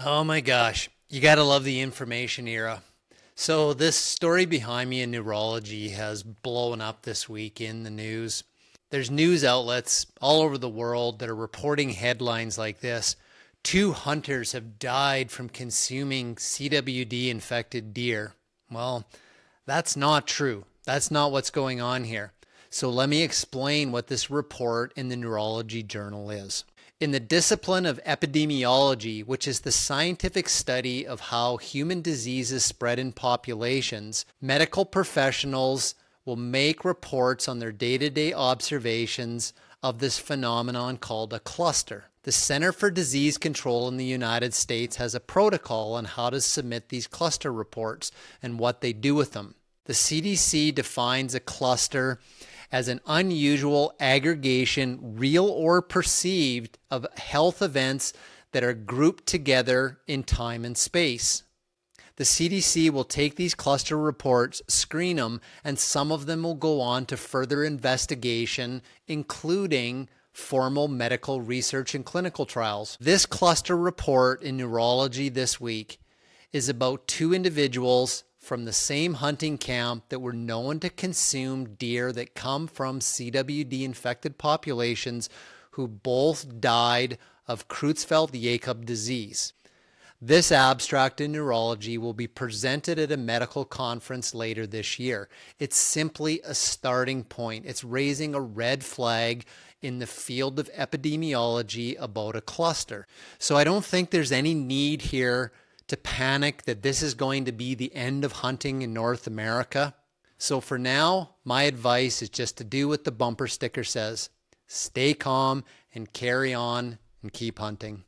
Oh my gosh, you got to love the information era. So, this story behind me in neurology has blown up this week in the news. There's news outlets all over the world that are reporting headlines like this Two hunters have died from consuming CWD infected deer. Well, that's not true. That's not what's going on here. So, let me explain what this report in the Neurology Journal is. In the discipline of epidemiology, which is the scientific study of how human diseases spread in populations, medical professionals will make reports on their day to day observations of this phenomenon called a cluster. The Center for Disease Control in the United States has a protocol on how to submit these cluster reports and what they do with them. The CDC defines a cluster as an unusual aggregation, real or perceived, of health events that are grouped together in time and space. The CDC will take these cluster reports, screen them, and some of them will go on to further investigation, including formal medical research and clinical trials. This cluster report in neurology this week is about two individuals from the same hunting camp that were known to consume deer that come from CWD infected populations who both died of Creutzfeldt-Jakob disease. This abstract in neurology will be presented at a medical conference later this year. It's simply a starting point. It's raising a red flag in the field of epidemiology about a cluster. So I don't think there's any need here to panic that this is going to be the end of hunting in North America. So for now, my advice is just to do what the bumper sticker says stay calm and carry on and keep hunting.